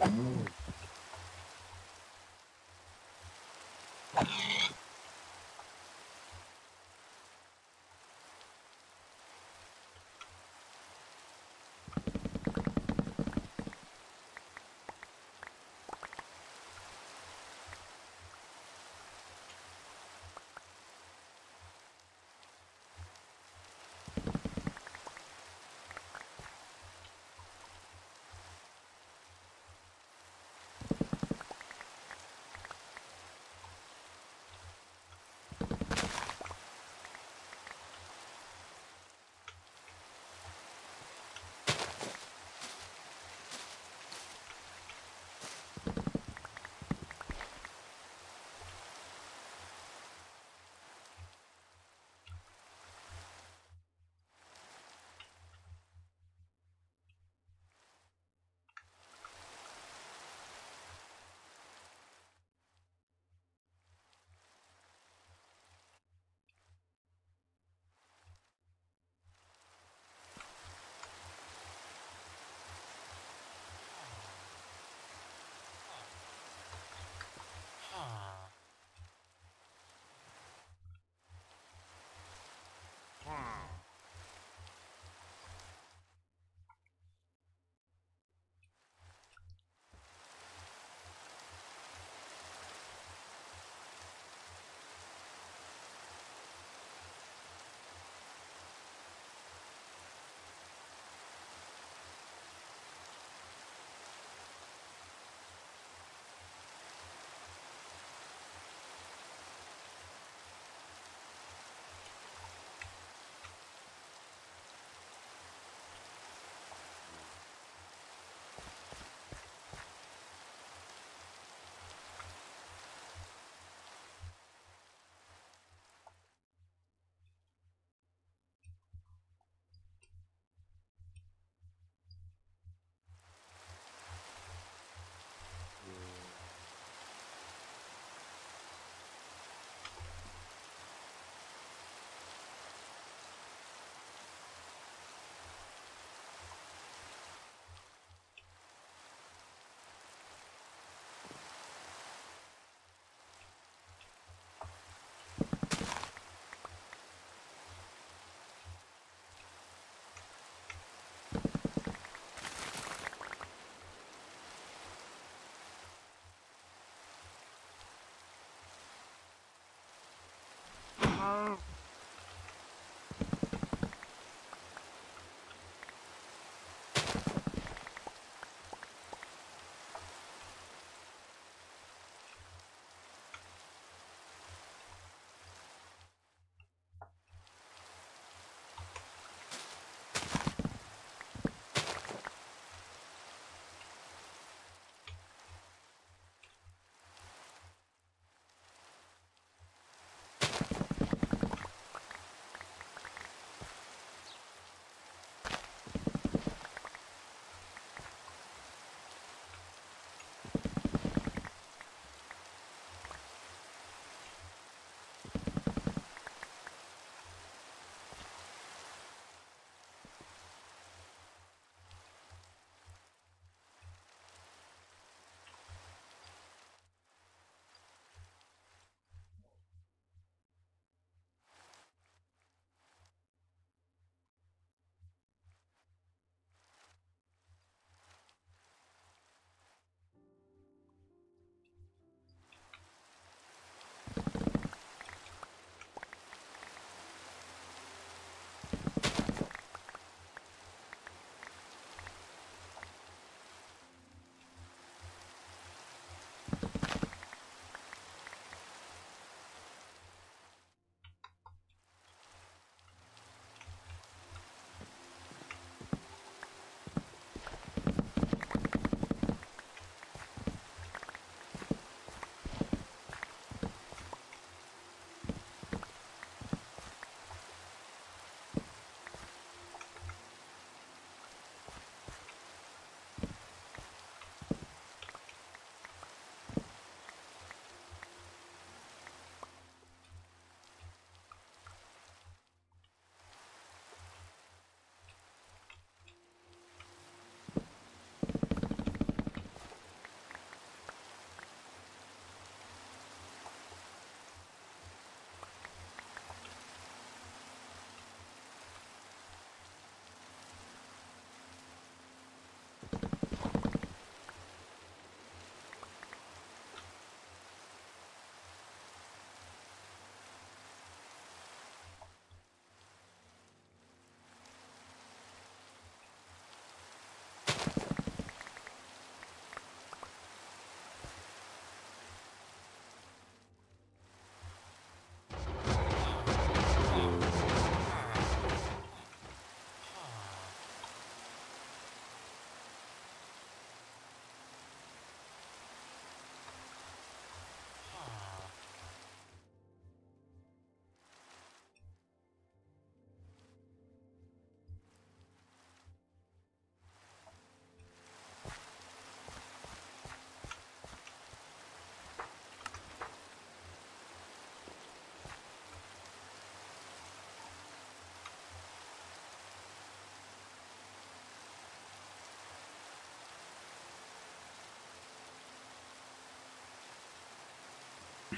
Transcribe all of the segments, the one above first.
Mm. Oh.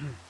Mm-hmm.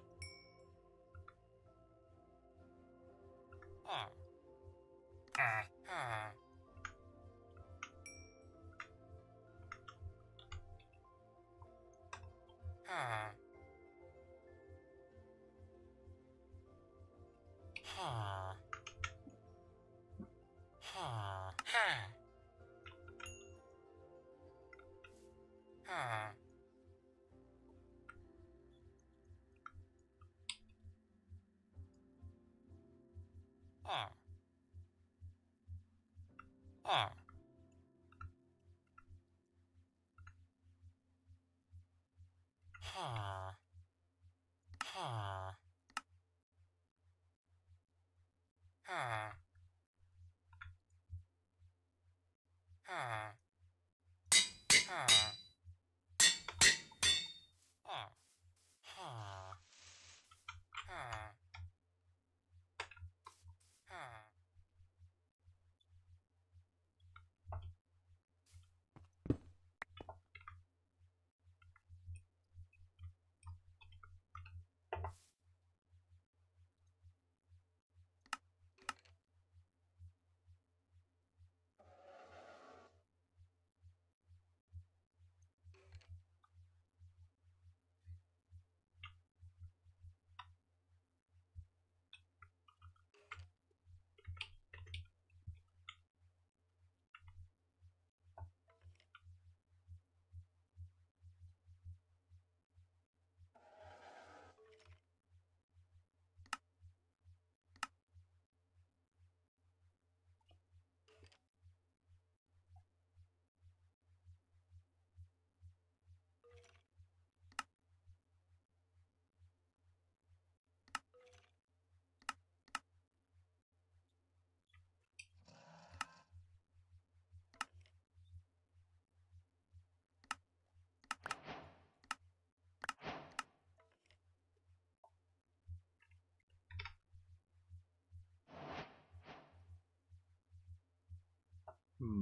Huh. Huh. Huh. Huh.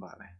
ပါတယ်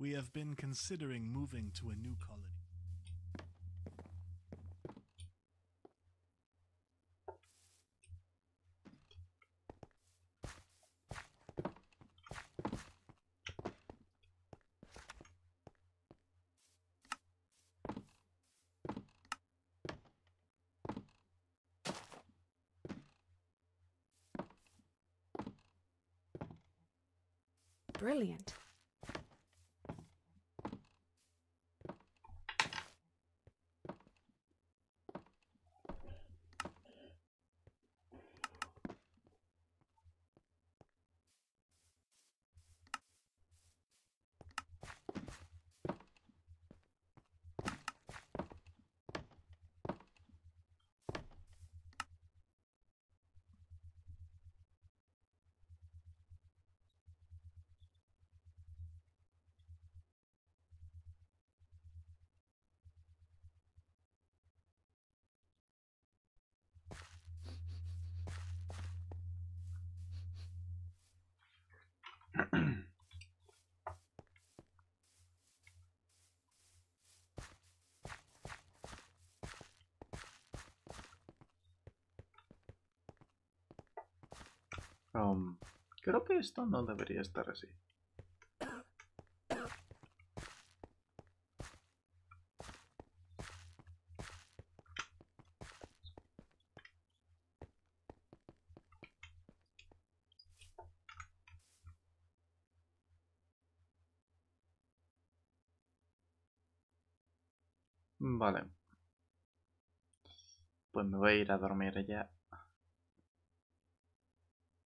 We have been considering moving to a new colony. Brilliant. Um, creo que esto no debería estar así. Vale. Pues me voy a ir a dormir ya.